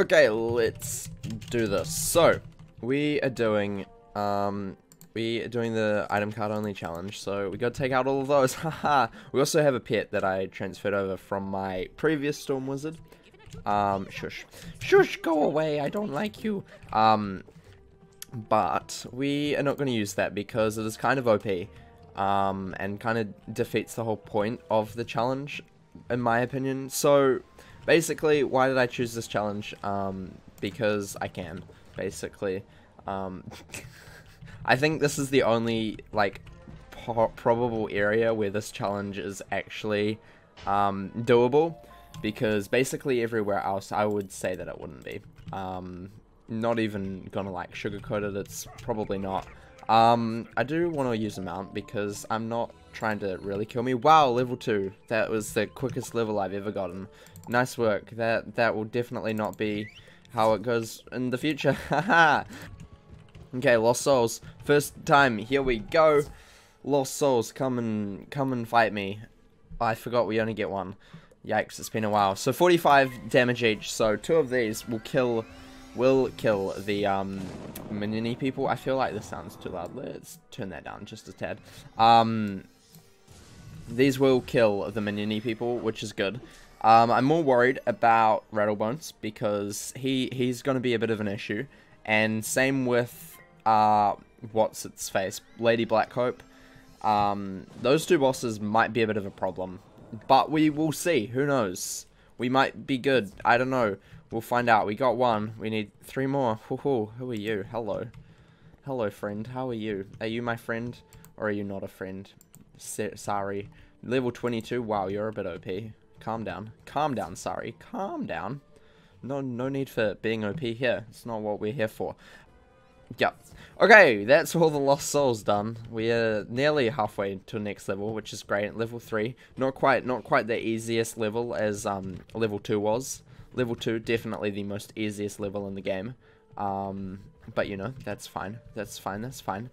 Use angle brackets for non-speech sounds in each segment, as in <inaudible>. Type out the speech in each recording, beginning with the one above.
Okay, let's do this. So, we are doing, um, we are doing the item card only challenge. So, we gotta take out all of those. <laughs> Haha. we also have a pet that I transferred over from my previous Storm Wizard. Um, shush. Shush, go away. I don't like you. Um, but we are not to use that because it is kind of OP. Um, and kind of defeats the whole point of the challenge, in my opinion. So, basically, why did I choose this challenge? Um, because I can, basically. Um, <laughs> I think this is the only, like, probable area where this challenge is actually um, doable. Because basically everywhere else, I would say that it wouldn't be. Um, not even gonna, like, sugarcoat it. It's probably not. Um, I do want to use a mount because I'm not trying to really kill me. Wow, level 2. That was the quickest level I've ever gotten. Nice work. That that will definitely not be how it goes in the future. <laughs> Haha. okay, Lost Souls. First time. Here we go. Lost Souls, come and come and fight me. I forgot we only get one. Yikes, it's been a while. So 45 damage each, so two of these will kill will kill the um, miniony people. I feel like this sounds too loud. Let's turn that down just a tad. Um, these will kill the miniony people, which is good. Um, I'm more worried about Rattlebones because he he's going to be a bit of an issue. And same with uh, what's its face, Lady Blackhope. Um, those two bosses might be a bit of a problem, but we will see. Who knows? We might be good. I don't know. We'll find out. We got one. We need three more. Who are you? Hello. Hello, friend. How are you? Are you my friend? Or are you not a friend? Sorry. Level 22. Wow, you're a bit OP. Calm down. Calm down, sorry. Calm down. No, no need for being OP here. It's not what we're here for. Yeah. Okay, that's all the Lost Souls done. We are nearly halfway to next level, which is great. Level 3. Not quite not quite the easiest level as um, level 2 was. Level 2, definitely the most easiest level in the game. Um, but, you know, that's fine. That's fine, that's fine.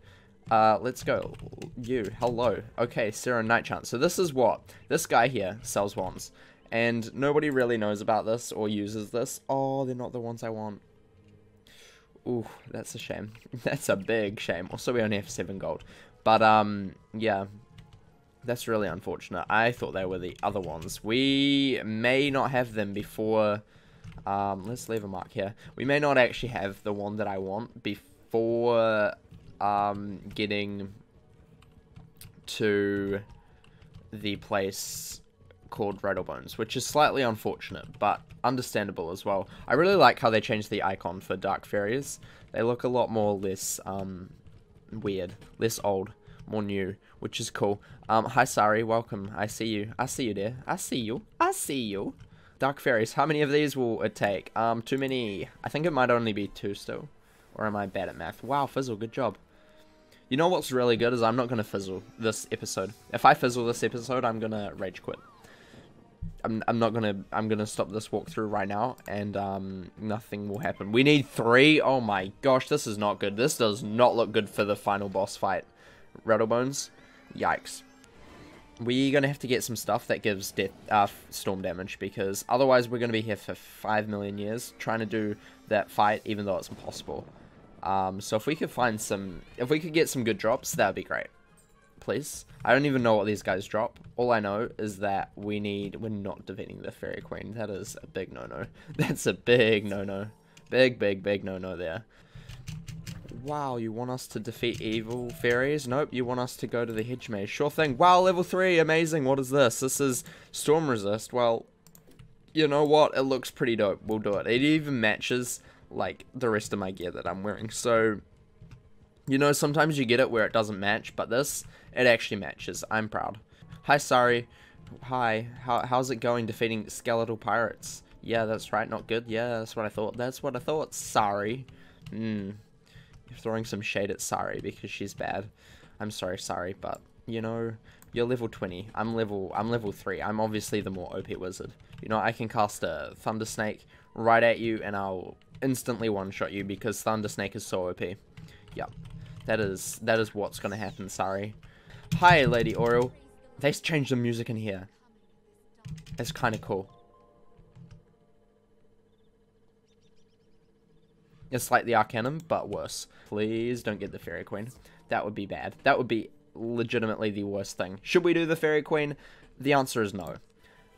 Uh, let's go. You, hello. Okay, Sarah Nightchant. So this is what? This guy here sells wands. And nobody really knows about this or uses this. Oh, they're not the ones I want. Ooh, that's a shame. <laughs> That's a big shame. Also, we only have 7 gold. But, um, yeah, that's really unfortunate. I thought they were the other ones. We may not have them before... Um, let's leave a mark here. We may not actually have the one that I want before um, getting to the place called Rattlebones, which is slightly unfortunate, but understandable as well. I really like how they changed the icon for Dark Fairies. They look a lot more less um, weird, less old more new, which is cool. Um, hi Sari, welcome. I see you. I see you there. I see you. I see you. Dark Fairies, how many of these will it take? Um, too many. I think it might only be two still. Or am I bad at math? Wow, Fizzle, good job. You know what's really good is I'm not going to fizzle this episode. If I fizzle this episode, I'm going to rage quit. I'm, I'm not going to, I'm going to stop this walkthrough right now, and um, nothing will happen. We need three? Oh my gosh, this is not good. This does not look good for the final boss fight. Rattlebones. Yikes. We're going to have to get some stuff that gives death, uh, storm damage, because otherwise we're going to be here for 5 million years trying to do that fight, even though it's impossible. Um, so if we could find some, if we could get some good drops, that would be great. Please. I don't even know what these guys drop. All I know is that we need, we're not defeating the Fairy Queen. That is a big no-no. <laughs> That's a big no-no. Big, big, big no-no there. Wow, you want us to defeat evil fairies? Nope, you want us to go to the hedge maze. Sure thing. Wow, level 3, amazing. What is this? This is storm resist. Well, you know what? It looks pretty dope. We'll do it. It even matches, like, the rest of my gear that I'm wearing. So, you know, sometimes you get it where it doesn't match, but this, it actually matches. I'm proud. Hi, sorry. Hi. How, how's it going defeating skeletal pirates? Yeah, that's right. Not good. Yeah, that's what I thought. That's what I thought. Sorry. Hmm throwing some shade at Sari because she's bad. I'm sorry, Sari, but you know, you're level 20. I'm level I'm level 3. I'm obviously the more OP wizard. You know, I can cast a Thunder Snake right at you and I'll instantly one-shot you because Thunder Snake is so OP. Yep. That is that is what's gonna happen, Sorry. Hi, Lady Oriel. They changed the music in here. It's kinda cool. It's like the Arcanum, but worse. Please don't get the Fairy Queen. That would be bad. That would be legitimately the worst thing. Should we do the Fairy Queen? The answer is no.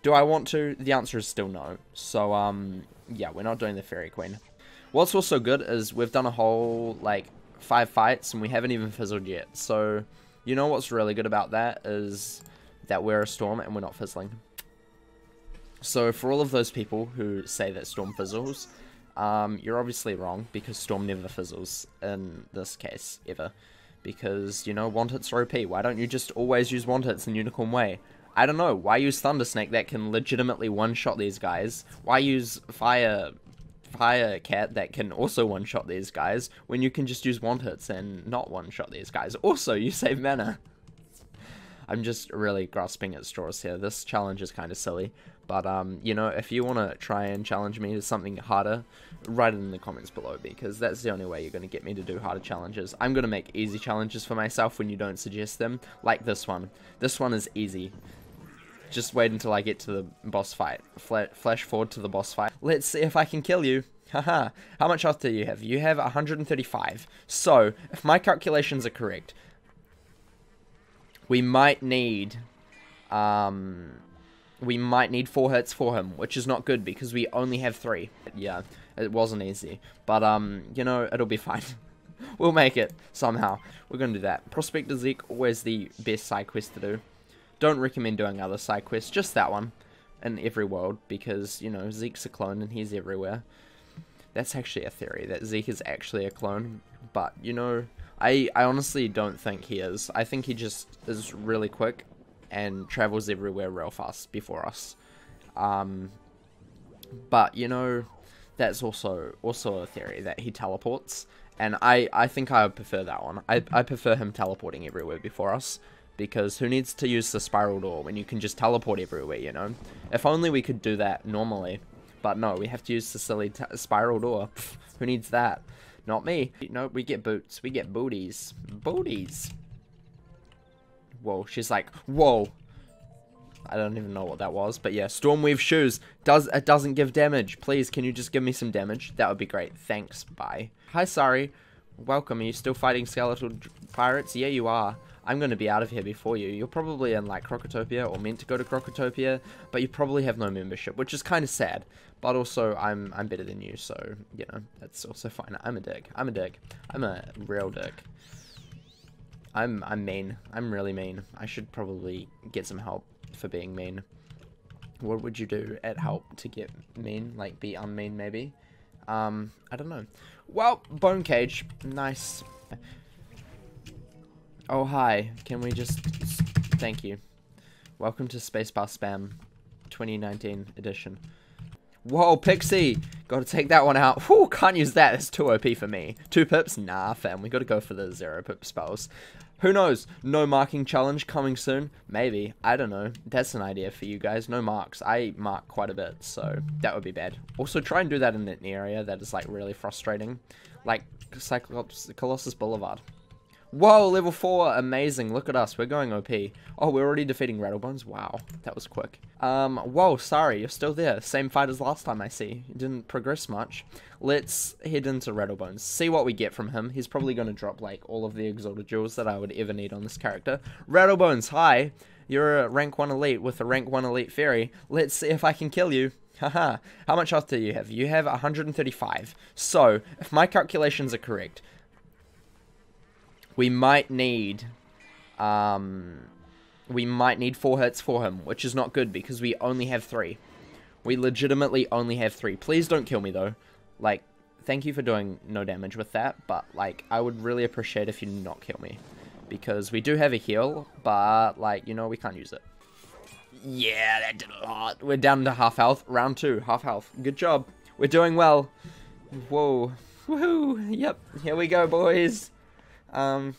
Do I want to? The answer is still no. So, um, yeah, we're not doing the Fairy Queen. What's also good is we've done a whole, like, five fights and we haven't even fizzled yet. So, you know what's really good about that is that we're a Storm and we're not fizzling. So, for all of those people who say that Storm fizzles, um, you're obviously wrong because Storm never fizzles in this case, ever. Because, you know, Want are OP. Why don't you just always use Wand Hits in Unicorn Way? I don't know. Why use Thunder Snake that can legitimately one-shot these guys? Why use Fire Fire Cat that can also one-shot these guys when you can just use Wand Hits and not one-shot these guys? Also, you save mana. I'm just really grasping at straws here. This challenge is kind of silly. But, um, you know, if you want to try and challenge me to something harder, write it in the comments below because that's the only way you're going to get me to do harder challenges. I'm going to make easy challenges for myself when you don't suggest them, like this one. This one is easy. Just wait until I get to the boss fight. flash forward to the boss fight. Let's see if I can kill you. Haha. How much health do you have? You have 135. So, if my calculations are correct, we might need... Um, we might need four hits for him, which is not good because we only have three. Yeah, it wasn't easy. But, um, you know, it'll be <laughs> fine. we'll make it somehow. We're going to do that. Prospector Zeke, always the best side quest to do. Don't recommend doing other side quests, just that one. In every world, because, you know, Zeke's a clone and he's everywhere. That's actually a theory, that Zeke is actually a clone. But, you know, I, I honestly don't think he is. I think he just is really quick and travels everywhere real fast before us. Um, but you know, that's also also a theory that he teleports, and I I think I would prefer that one. I I prefer him teleporting everywhere before us. Because who needs to use the spiral door when you can just teleport everywhere, you know? If only we could do that normally. But no, we have to use the silly spiral door. <laughs> Who needs that? Not me. No, we get boots. We get booties. Booties. Whoa, she's like, whoa. I don't even know what that was, but yeah, Stormweave shoes. Does It doesn't give damage. Please, can you just give me some damage? That would be great. Thanks, bye. Hi, sorry. Welcome, are you still fighting skeletal pirates? Yeah, you are. I'm going to be out of here before you. You're probably in, like, Krokotopia, or meant to go to Krokotopia, but you probably have no membership, which is kind of sad. But also, I'm I'm better than you, so, you know, that's also fine. I'm a dick. I'm a dick. I'm a real dick. I'm I'm mean. I'm really mean. I should probably get some help for being mean. What would you do at help to get mean? Like be unmean maybe? Um, I don't know. Well, bone cage. Nice. Oh hi. Can we just thank you. Welcome to Spacebar Spam 2019 edition. Whoa, Pixie! Gotta take that one out. Whew, can't use that. That's too OP for me. Two pips? Nah, fam. We gotta go for the zero pip spells. Who knows? No marking challenge coming soon? Maybe. I don't know. That's an idea for you guys. No marks. I mark quite a bit, so that would be bad. Also, try and do that in an area that is, like, really frustrating. Like, Cyclops Colossus Boulevard. Whoa, level 4, amazing, look at us, we're going OP. Oh, we're already defeating Rattlebones, wow, that was quick. Um, whoa, sorry, you're still there, same fight as last time I see, you didn't progress much. Let's head into Rattlebones, see what we get from him, he's probably going to drop, like, all of the Exalted Jewels that I would ever need on this character. Rattlebones, hi, you're a rank 1 elite with a rank 1 elite fairy, let's see if I can kill you. Haha, how much health do you have? You have 135. So, if my calculations are correct, we might need um we might need four hits for him, which is not good because we only have three. We legitimately only have three. Please don't kill me though. Like, thank you for doing no damage with that, but like I would really appreciate if you not kill me. Because we do have a heal, but like, you know, we can't use it. Yeah, that did a lot. We're down to half health. Round two, half health. Good job. We're doing well. Whoa. Woohoo. Yep. Here we go, boys. Um,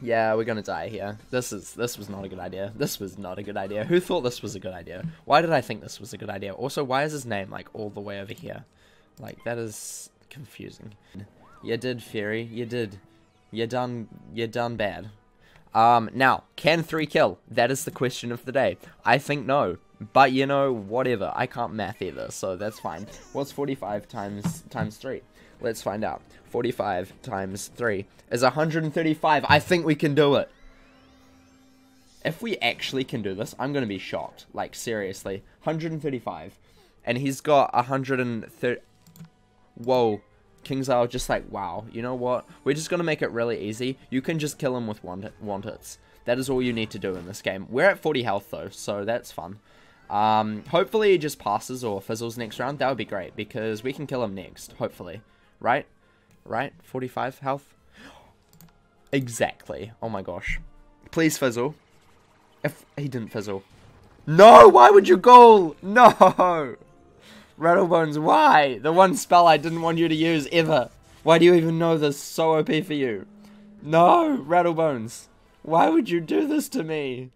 yeah, we're gonna die here. This is this was not a good idea. This was not a good idea. Who thought this was a good idea? Why did I think this was a good idea? Also, why is his name like all the way over here? Like that is confusing. You did, Fairy. You did. You done. You done bad. Um, now, can three kill? That is the question of the day. I think no. But you know, whatever. I can't math either, so that's fine. What's 45 times times 3? Let's find out. 45 times 3 is 135. I think we can do it. If we actually can do this, I'm going to be shocked. Like, seriously. 135. And he's got 130... Whoa. KingsIsle just like, wow, you know what? We're just going to make it really easy. You can just kill him with hits. That is all you need to do in this game. We're at 40 health though, so that's fun. Um, hopefully he just passes or fizzles next round. That would be great because we can kill him next, hopefully. Right? Right? 45 health? <gasps> Exactly. Oh my gosh. Please fizzle. If he didn't fizzle. No! Why would you goal? No! <laughs> Rattlebones, why? The one spell I didn't want you to use ever. Why do you even know this? So OP for you. No! Rattlebones. Why would you do this to me?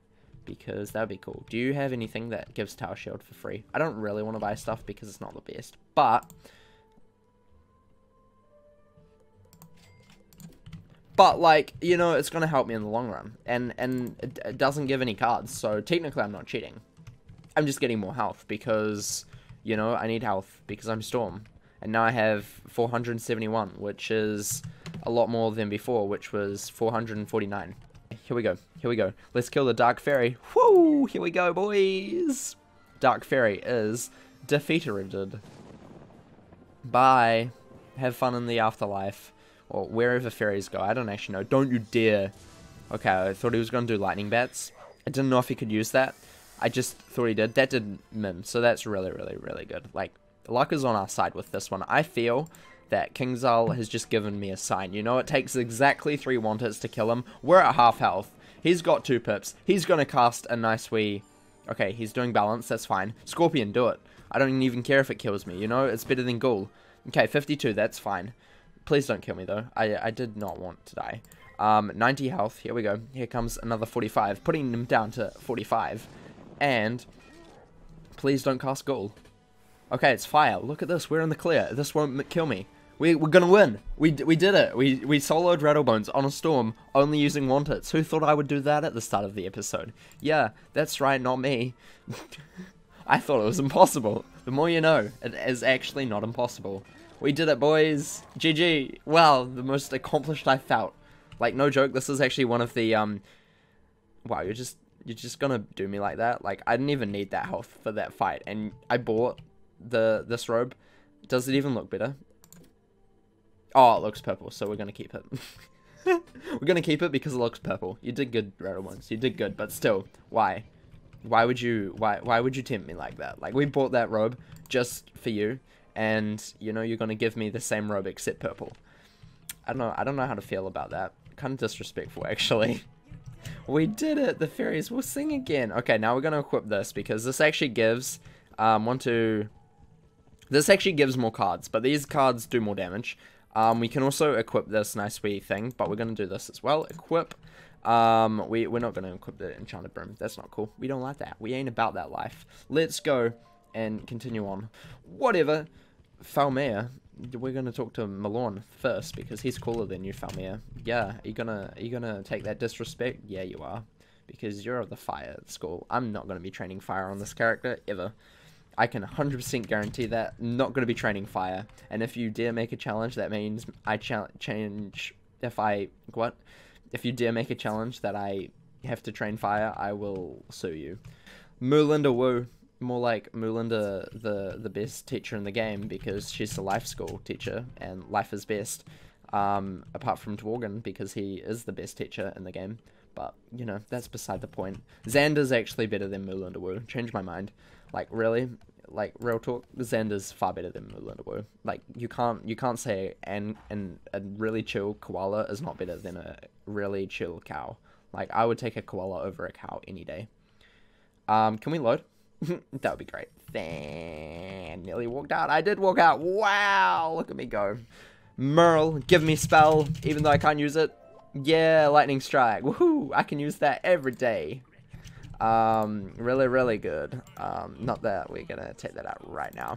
Because that'd be cool. Do you have anything that gives Tower Shield for free? I don't really want to buy stuff because it's not the best. But... But, like, you know, it's going to help me in the long run. And, and it, it doesn't give any cards, so technically I'm not cheating. I'm just getting more health because, you know, I need health because I'm Storm. And now I have 471, which is a lot more than before, which was 449. Here we go. Here we go. Let's kill the Dark Fairy. Whoo! Here we go, boys! Dark Fairy is defeated. Bye. Have fun in the afterlife. Or wherever fairies go. I don't actually know. Don't you dare. Okay, I thought he was going to do lightning bats. I didn't know if he could use that. I just thought he did. That did Mim, so that's really, really, really good. Like, luck is on our side with this one. I feel that KingsIsle has just given me a sign. You know, it takes exactly three Wontits to kill him. We're at half health. He's got two pips. He's going to cast a nice wee... Okay, he's doing balance. That's fine. Scorpion, do it. I don't even care if it kills me. You know, it's better than Ghoul. Okay, 52. That's fine. Please don't kill me, though. I, I did not want to die. Um, 90 health. Here we go. Here comes another 45. Putting him down to 45. And... Please don't cast Ghoul. Okay, it's fire. Look at this. We're in the clear. This won't kill me. We, we're gonna win. We, we did it. We, we soloed Rattlebones on a storm, only using Wantits. Who thought I would do that at the start of the episode? Yeah, that's right, not me. <laughs> I thought it was impossible. The more you know, it is actually not impossible. We did it, boys. GG. Wow, the most accomplished I felt. Like, no joke, this is actually one of the, um... Wow, you're just, you're just gonna do me like that? Like, I didn't even need that health for that fight, and I bought the this robe. Does it even look better? Oh, it looks purple, so we're gonna keep it. <laughs> we're gonna keep it because it looks purple. You did good, Rare Rattlebones. You did good, but still, why? Why would you? Why? Why would you tempt me like that? Like we bought that robe just for you, and you know you're gonna give me the same robe except purple. I don't know. I don't know how to feel about that. Kind of disrespectful, actually. <laughs> we did it. The fairies will sing again. Okay, now we're gonna equip this because this actually gives um one two. This actually gives more cards, but these cards do more damage. Um, we can also equip this nice wee thing, but we're going to do this as well. Equip. Um, we, we're not going to equip the Enchanted Broom. That's not cool. We don't like that. We ain't about that life. Let's go and continue on. Whatever. Falmea. We're going to talk to Malorn first, because he's cooler than you, Falmea. Yeah, are you going to are you gonna take that disrespect? Yeah, you are. Because you're of the fire school. I'm not going to be training fire on this character, ever. I can 100% guarantee that. Not going to be training fire. And if you dare make a challenge, that means I change. If I. What? If you dare make a challenge that I have to train fire, I will sue you. Moolinda Wu. More like Moolinda, the, the best teacher in the game, because she's the life school teacher, and life is best. Um, apart from Dworgyn, because he is the best teacher in the game. But, you know, that's beside the point. Xander's actually better than Moolinda Wu. Change my mind. Like really, like real talk, Xander's far better than Wu. Like you can't you can't say and and a really chill koala is not better than a really chill cow. Like I would take a koala over a cow any day. Um, can we load? <laughs> that would be great. Then nearly walked out. I did walk out. Wow, look at me go. Merle, give me spell, even though I can't use it. Yeah, lightning strike. Woohoo! I can use that every day. Um, really, really good. Um, not that we're gonna take that out right now.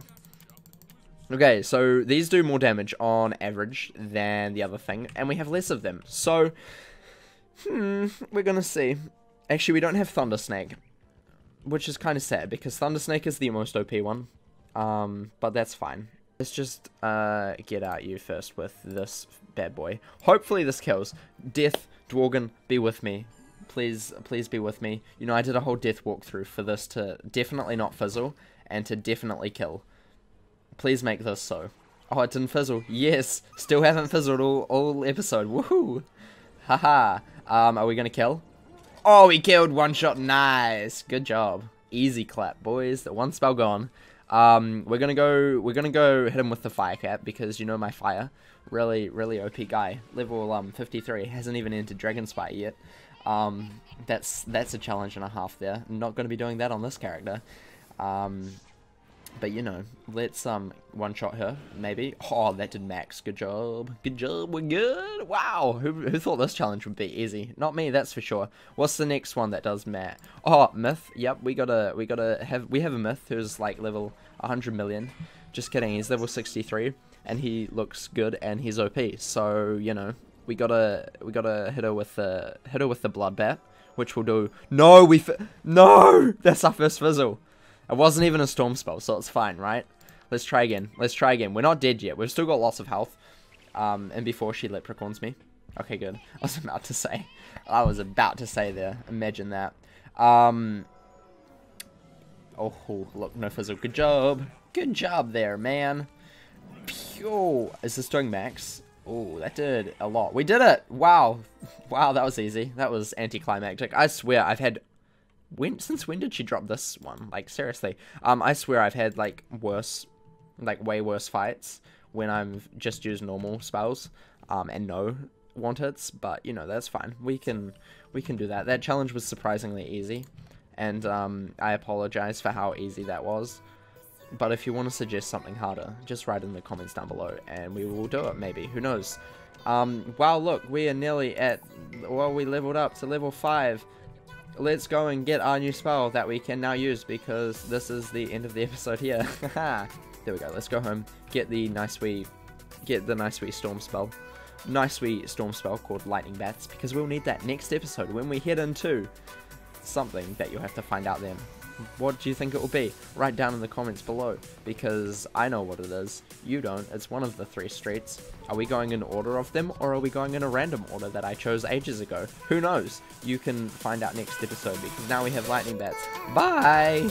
Okay, so these do more damage on average than the other thing, and we have less of them. So, hmm, we're gonna see. Actually, we don't have Thunder Snake. which is kind of sad because Thunder Snake is the most OP one. Um, but that's fine. Let's just uh, get out you first with this bad boy. Hopefully this kills. Death, Dworgyn, be with me. Please, please be with me. You know, I did a whole death walkthrough for this to definitely not fizzle and to definitely kill. Please make this so. Oh, it didn't fizzle. Yes, still haven't fizzled all, all episode. Woohoo! Haha. um, are we gonna kill? Oh, we killed one shot. Nice. Good job. Easy clap, boys. The one spell gone. Um, we're gonna go. We're gonna go hit him with the fire cap because you know my fire. Really, really OP guy. Level um 53 hasn't even entered Dragon Dragonspire yet. Um, that's that's a challenge and a half there. not gonna be doing that on this character. Um, but you know, let's um one shot her, maybe. Oh, that did max. Good job. Good job. We're good. Wow. Who, who thought this challenge would be easy? Not me, that's for sure. What's the next one that does Matt? Oh, myth. Yep, we gotta we gotta have we have a myth who's like level 100 million. Just kidding. He's level 63, and he looks good, and he's OP. So you know, we gotta we gotta hit her with the hit her with the blood bat, which will do. No, we no. That's our first fizzle. It wasn't even a storm spell, so it's fine, right? Let's try again. Let's try again. We're not dead yet. We've still got lots of health. Um, and before she leprechauns me. Okay, good. <laughs> I was about to say. I was about to say there. Imagine that. Um. Oh, look, no fizzle. Good job. Good job there, man. Pew. Is this doing max? Oh, that did a lot. We did it! Wow. <laughs> Wow, that was easy. That was anticlimactic. I swear, I've had when since when did she drop this one? Like seriously, um, I swear I've had like worse, like way worse fights when I've just used normal spells, um, and no wanteds. But you know that's fine. We can we can do that. That challenge was surprisingly easy, and um, I apologize for how easy that was. But if you want to suggest something harder, just write in the comments down below, and we will do it. Maybe who knows? Um, wow, look, we are nearly at. Well, we leveled up to level five let's go and get our new spell that we can now use because this is the end of the <laughs> episode here. <laughs> there we go. Let's go home. Get the nice wee, get the nice wee storm spell. Nice wee storm spell called lightning bats because we'll need that next episode when we head into something that you'll have to find out then. What do you think it will be? Write down in the comments below, because I know what it is. You don't. It's one of the three streets. Are we going in order of them, or are we going in a random order that I chose ages ago? Who knows? You can find out next episode, because now we have lightning bats. Bye!